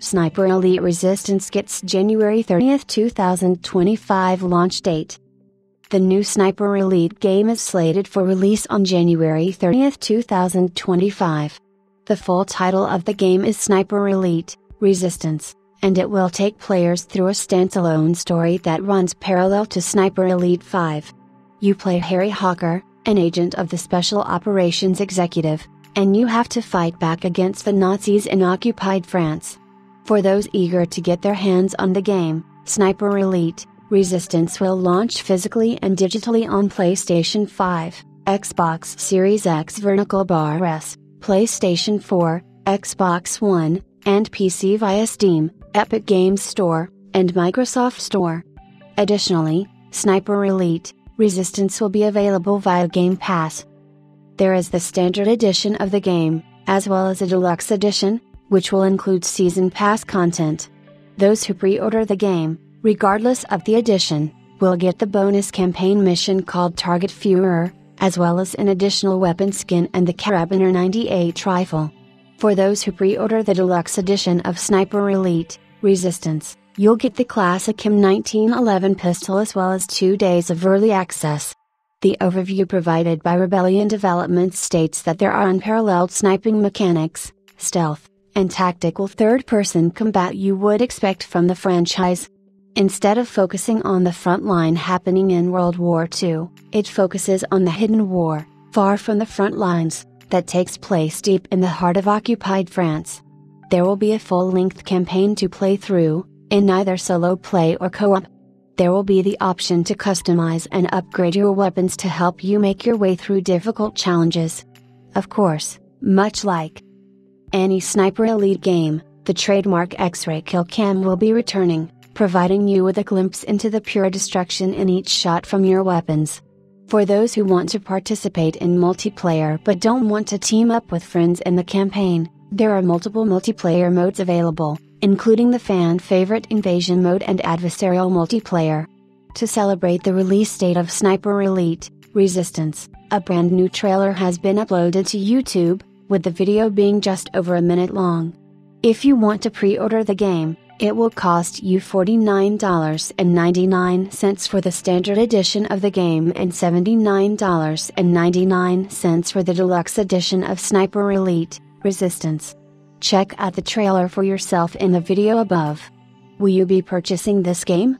Sniper Elite Resistance gets January 30, 2025 launch date. The new Sniper Elite game is slated for release on January 30, 2025. The full title of the game is Sniper Elite Resistance, and it will take players through a standalone story that runs parallel to Sniper Elite 5. You play Harry Hawker, an agent of the Special Operations Executive, and you have to fight back against the Nazis in occupied France. For those eager to get their hands on the game, Sniper Elite Resistance will launch physically and digitally on PlayStation 5, Xbox Series X Vertical Bar S, PlayStation 4, Xbox One, and PC via Steam, Epic Games Store, and Microsoft Store. Additionally, Sniper Elite Resistance will be available via Game Pass. There is the standard edition of the game, as well as a deluxe edition, which will include Season Pass content. Those who pre order the game, regardless of the edition, will get the bonus campaign mission called Target Führer, as well as an additional weapon skin and the Karabiner 98 rifle. For those who pre order the deluxe edition of Sniper Elite Resistance, you'll get the classic M1911 pistol as well as two days of early access. The overview provided by Rebellion Development states that there are unparalleled sniping mechanics, stealth, and tactical third person combat you would expect from the franchise. Instead of focusing on the front line happening in World War II, it focuses on the hidden war, far from the front lines, that takes place deep in the heart of occupied France. There will be a full length campaign to play through, in either solo play or co op. There will be the option to customize and upgrade your weapons to help you make your way through difficult challenges. Of course, much like any Sniper Elite game, the trademark X-ray kill cam will be returning, providing you with a glimpse into the pure destruction in each shot from your weapons. For those who want to participate in multiplayer but don't want to team up with friends in the campaign, there are multiple multiplayer modes available, including the fan favorite invasion mode and adversarial multiplayer. To celebrate the release date of Sniper Elite Resistance, a brand new trailer has been uploaded to YouTube, with the video being just over a minute long. If you want to pre order the game, it will cost you $49.99 for the standard edition of the game and $79.99 for the deluxe edition of Sniper Elite Resistance. Check out the trailer for yourself in the video above. Will you be purchasing this game?